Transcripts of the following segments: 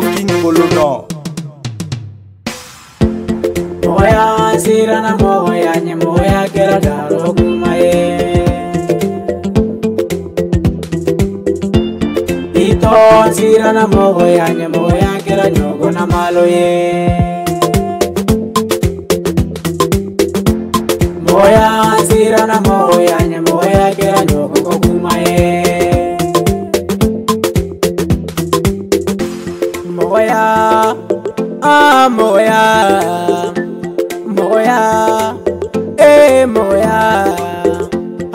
tokini kolono moya sirana moya nyemoya kera daro kumae ito sirana moya nyemoya kera nyogo na maloye moya sirana moya ah moya moya eh moya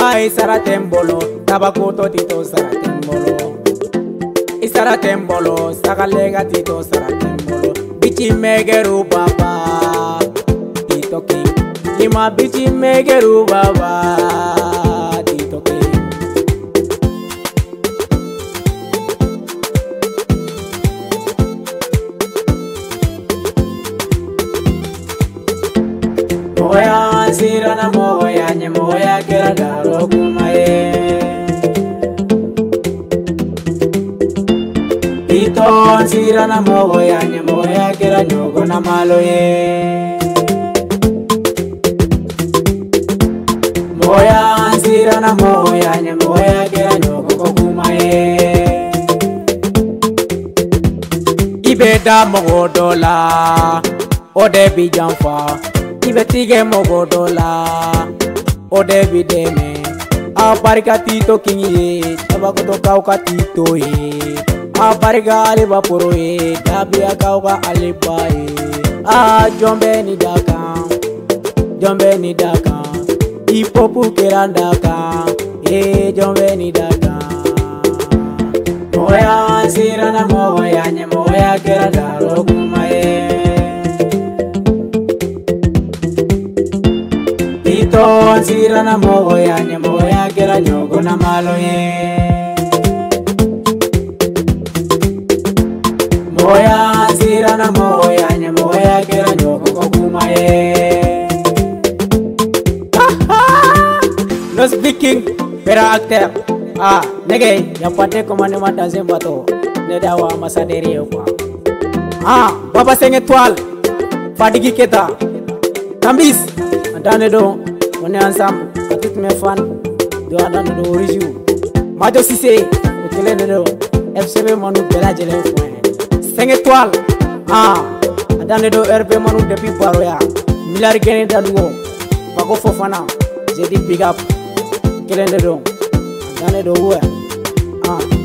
ai sara tembolo tabaco to tito sara tembolo i sara tembolo saga lega tito sara tembolo bichi megeru baba tito king ima bichi megeru baba kusasira na moho yanyu moho yakera ndaro kumae itonsira na moho yanyu moho yakera nyogo na maloye moya nsira na moho yanyu moho yakera nyogo kokumae ibeda mogodola odebijanfa betige mogodola o debideme a barika tito kinye tabakotoka oka tito ye a barika aleba poro ye dabia ka oka aleba ye a jɔnbɛ ni dakan jɔnbɛ ni dakan ipopu kera dakan e jɔnbɛ ni dakan mɔgɔya siranna mɔgɔya ɲɛmɔgɔya kɛra daroko. yo ansira na mogo yanye mogo yakera nyogo na malo ye moya ansira na mogo yanye mogo yakera nyogo kukuma ye no speaking pero actor ah nege ya pate mata komane to mbato nedawa masaderi kwa ah baba seng étoile fadigi keta tambis antane dong on est ensemble, à toutes mes fans de Adam de Origio. Majo Sissé, au télé de l'eau, FCB manu Bella Jelé Foin. 5 étoiles, ah, Adam de RP manu depuis Baroya, Milari Gene Daluo, Bago Fofana, j'ai dit big up, Kelende Dom, Adam de Oué, ah.